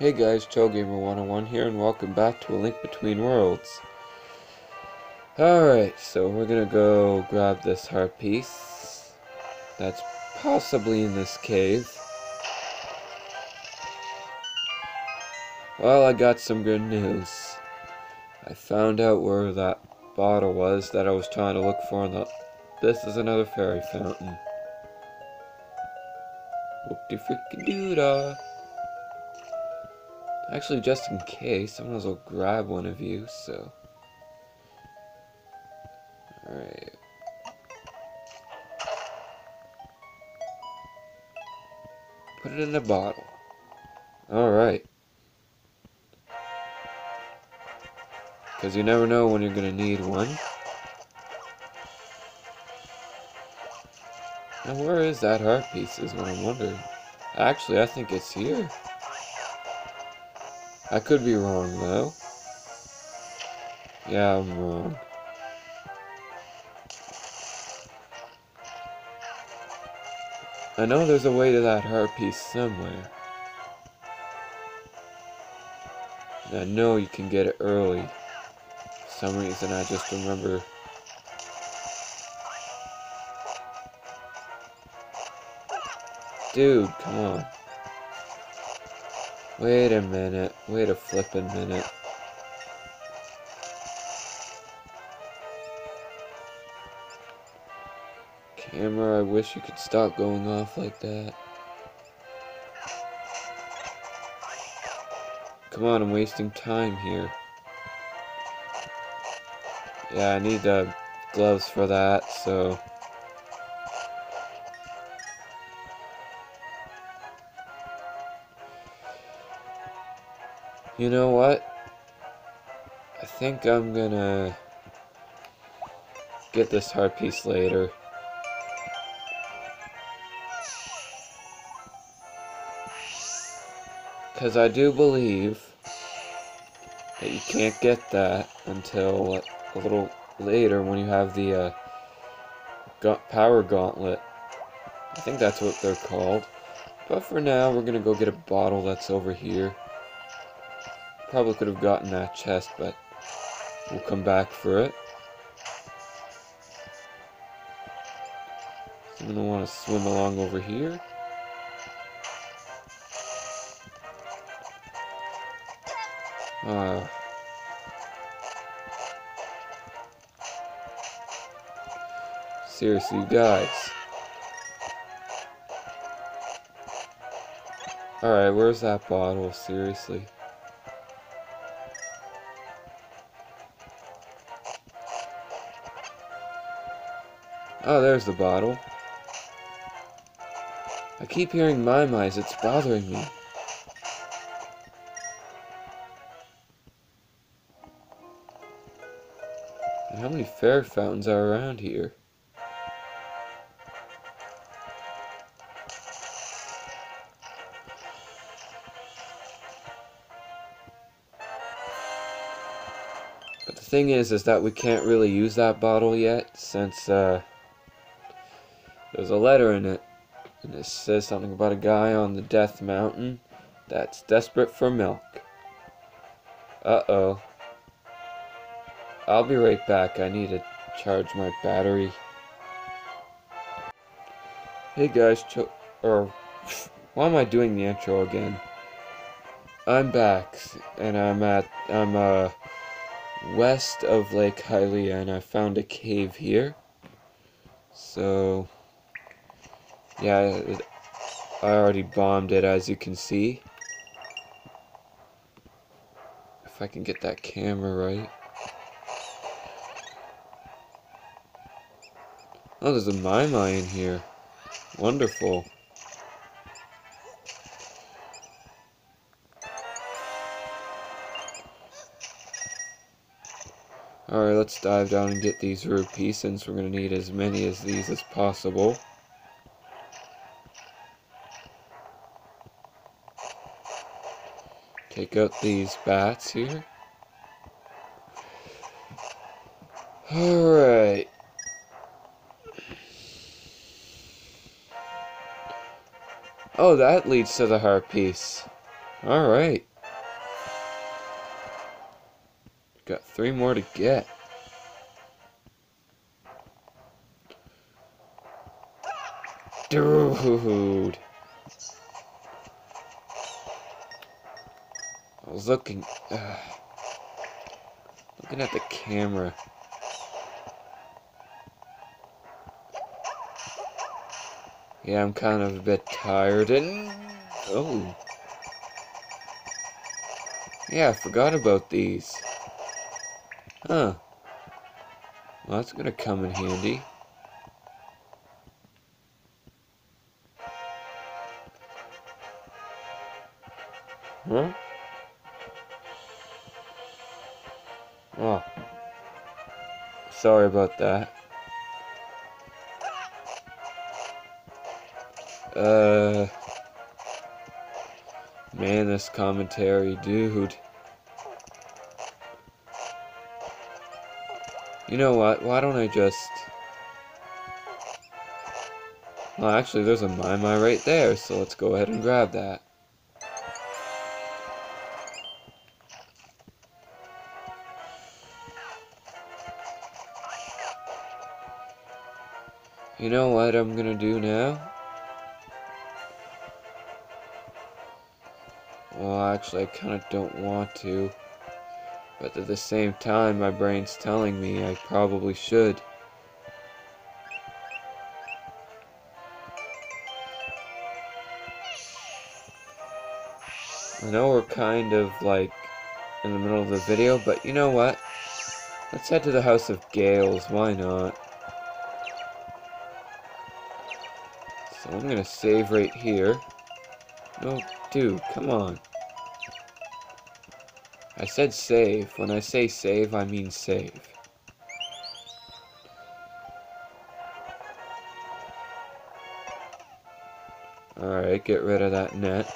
Hey guys, TrillGamer101 here, and welcome back to A Link Between Worlds. Alright, so we're gonna go grab this heart piece. That's possibly in this cave. Well, I got some good news. I found out where that bottle was that I was trying to look for in the... This is another fairy fountain. Whoop-de-freaking-doo-dah. Actually, just in case, I might as well grab one of you, so... Alright. Put it in a bottle. Alright. Because you never know when you're going to need one. And where is that heart piece is what I'm wondering. Actually, I think it's here. I could be wrong, though. Yeah, I'm wrong. I know there's a way to that heart piece somewhere. And I know you can get it early. For some reason, I just remember... Dude, come on. Wait a minute. Wait a flippin' minute. Camera, I wish you could stop going off like that. Come on, I'm wasting time here. Yeah, I need the uh, gloves for that, so... You know what? I think I'm gonna get this heart piece later. Because I do believe that you can't get that until a little later when you have the uh, power gauntlet. I think that's what they're called. But for now, we're going to go get a bottle that's over here. Probably could have gotten that chest, but we'll come back for it. I'm going to want to swim along over here. Uh, seriously, guys. Alright, where's that bottle? Seriously. Oh, there's the bottle. I keep hearing my mice, it's bothering me. And how many fair fountains are around here? But the thing is, is that we can't really use that bottle yet, since, uh, there's a letter in it, and it says something about a guy on the Death Mountain that's desperate for milk. Uh-oh. I'll be right back. I need to charge my battery. Hey guys, or why am I doing the intro again? I'm back, and I'm at I'm uh west of Lake Hylia, and I found a cave here. So yeah, I already bombed it as you can see. If I can get that camera right. Oh, there's a Mai in here. Wonderful. Alright, let's dive down and get these rupees since we're going to need as many as these as possible. take out these bats here. Alright. Oh, that leads to the heart piece. Alright. Got three more to get. Dude. I was looking, uh, looking at the camera. Yeah, I'm kind of a bit tired and, oh. Yeah, I forgot about these. Huh. Well, that's gonna come in handy. Oh. Sorry about that. Uh... Man, this commentary, dude. You know what? Why don't I just... Well, actually, there's a My right there, so let's go ahead and grab that. You know what I'm gonna do now? Well, actually, I kind of don't want to. But at the same time, my brain's telling me I probably should. I know we're kind of, like, in the middle of the video, but you know what? Let's head to the House of Gales, why not? I'm gonna save right here. No, dude, come on. I said save. When I say save, I mean save. Alright, get rid of that net.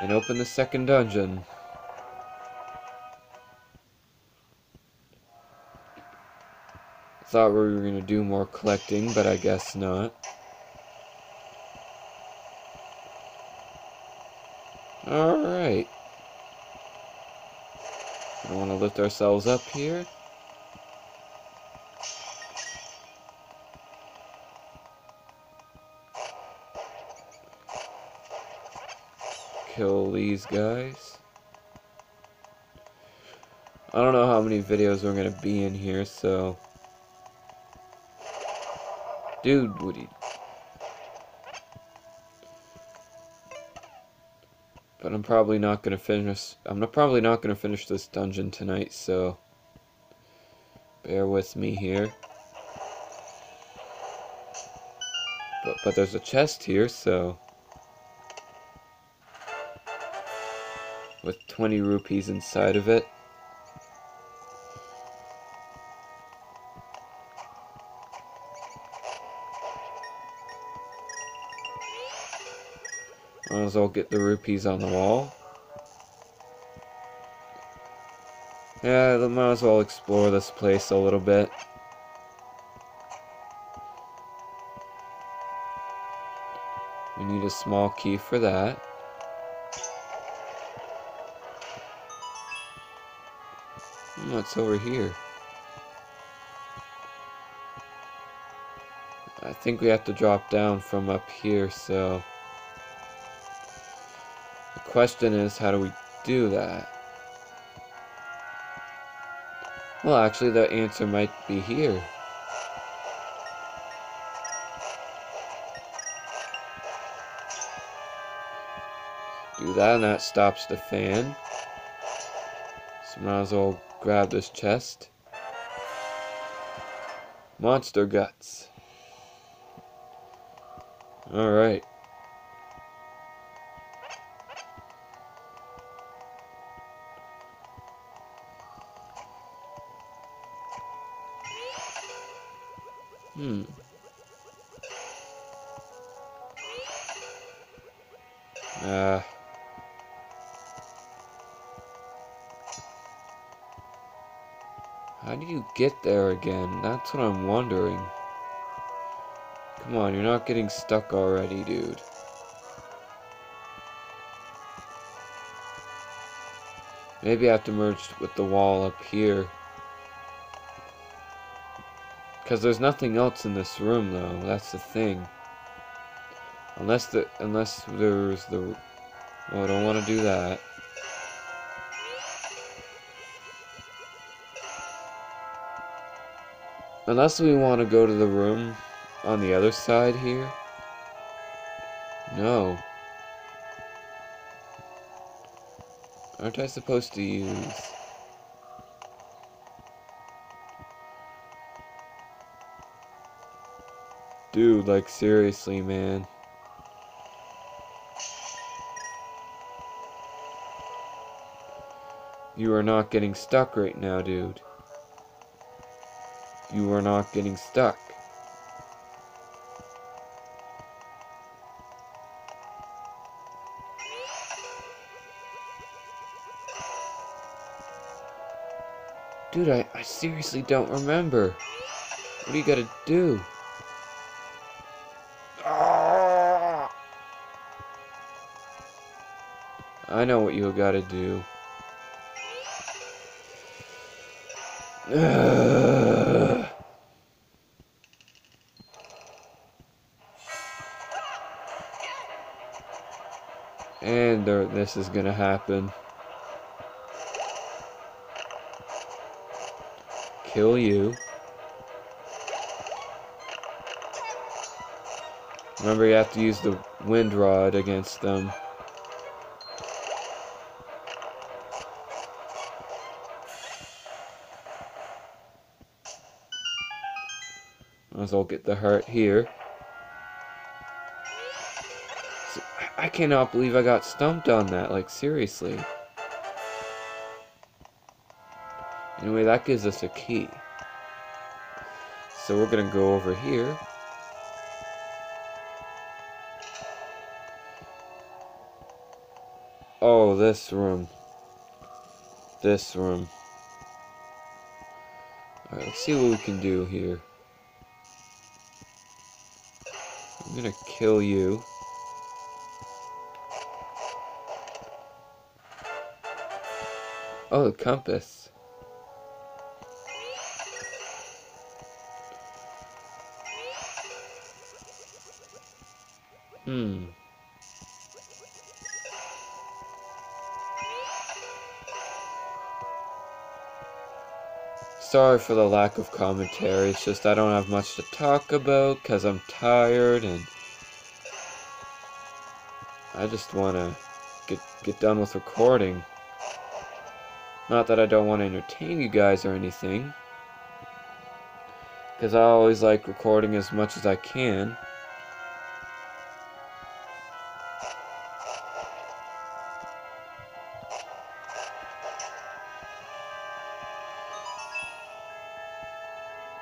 And open the second dungeon. Thought we were going to do more collecting, but I guess not. Alright. I want to lift ourselves up here. Kill these guys. I don't know how many videos we're going to be in here, so... Dude, Woody. But I'm probably not gonna finish. I'm not, probably not gonna finish this dungeon tonight, so bear with me here. But but there's a chest here, so with 20 rupees inside of it. Might as well get the rupees on the wall. Yeah, might as well explore this place a little bit. We need a small key for that. Hmm, What's over here? I think we have to drop down from up here, so question is, how do we do that? Well, actually, the answer might be here. Do that, and that stops the fan. So might as well grab this chest. Monster guts. Alright. Uh. How do you get there again? That's what I'm wondering. Come on, you're not getting stuck already, dude. Maybe I have to merge with the wall up here. Because there's nothing else in this room, though. That's the thing. Unless the unless there's the. Well, I don't want to do that. Unless we want to go to the room on the other side here. No. Aren't I supposed to use... Dude, like seriously, man. You are not getting stuck right now, dude. You are not getting stuck. Dude, I, I seriously don't remember. What do you gotta do? Ah! I know what you gotta do. And there, this is gonna happen. kill you. Remember, you have to use the wind rod against them. As well get the heart here. I cannot believe I got stumped on that, like seriously. Anyway, that gives us a key. So we're to go over here. Oh, this room. This room. Alright, let's see what we can do here. I'm gonna kill you. Oh, the compass. Hmm. Sorry for the lack of commentary, it's just I don't have much to talk about because I'm tired and I just want to get, get done with recording. Not that I don't want to entertain you guys or anything, because I always like recording as much as I can.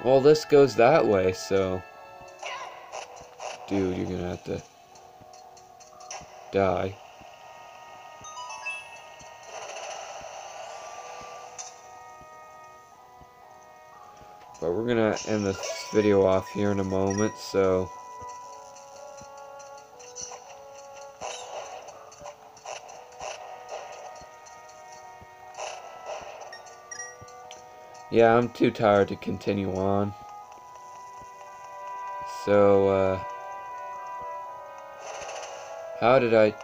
Well, this goes that way, so... Dude, you're gonna have to... Die. But we're gonna end this video off here in a moment, so... Yeah, I'm too tired to continue on. So, uh... How did I...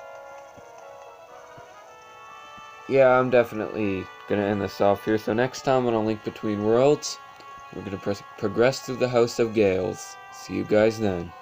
Yeah, I'm definitely gonna end this off here. So next time on A Link Between Worlds, we're gonna progress through the House of Gales. See you guys then.